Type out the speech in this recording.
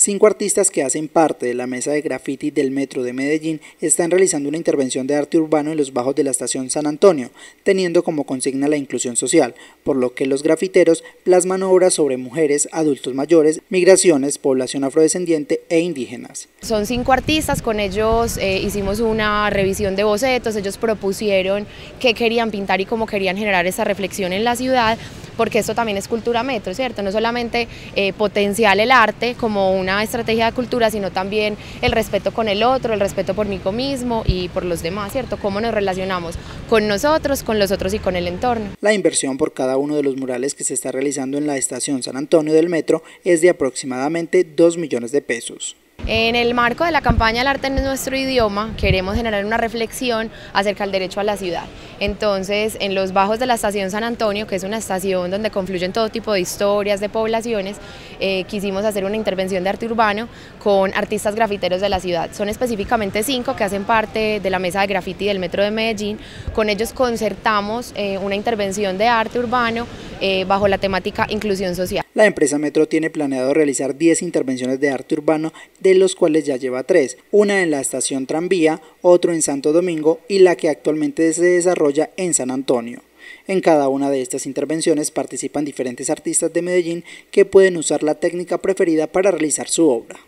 Cinco artistas que hacen parte de la mesa de graffiti del Metro de Medellín están realizando una intervención de arte urbano en los bajos de la estación San Antonio, teniendo como consigna la inclusión social, por lo que los grafiteros plasman obras sobre mujeres, adultos mayores, migraciones, población afrodescendiente e indígenas. Son cinco artistas, con ellos eh, hicimos una revisión de bocetos, ellos propusieron qué querían pintar y cómo querían generar esa reflexión en la ciudad, porque esto también es cultura metro, ¿cierto? No solamente eh, potencial el arte como una estrategia de cultura, sino también el respeto con el otro, el respeto por mí mismo y por los demás, ¿cierto? Cómo nos relacionamos con nosotros, con los otros y con el entorno. La inversión por cada uno de los murales que se está realizando en la estación San Antonio del metro es de aproximadamente 2 millones de pesos. En el marco de la campaña El arte en nuestro idioma, queremos generar una reflexión acerca del derecho a la ciudad. Entonces, en los bajos de la estación San Antonio, que es una estación donde confluyen todo tipo de historias, de poblaciones, eh, quisimos hacer una intervención de arte urbano con artistas grafiteros de la ciudad. Son específicamente cinco que hacen parte de la mesa de grafiti del Metro de Medellín. Con ellos concertamos eh, una intervención de arte urbano eh, bajo la temática inclusión social. La empresa Metro tiene planeado realizar 10 intervenciones de arte urbano, de los cuales ya lleva 3, una en la estación Tranvía, otro en Santo Domingo y la que actualmente se desarrolla en San Antonio. En cada una de estas intervenciones participan diferentes artistas de Medellín que pueden usar la técnica preferida para realizar su obra.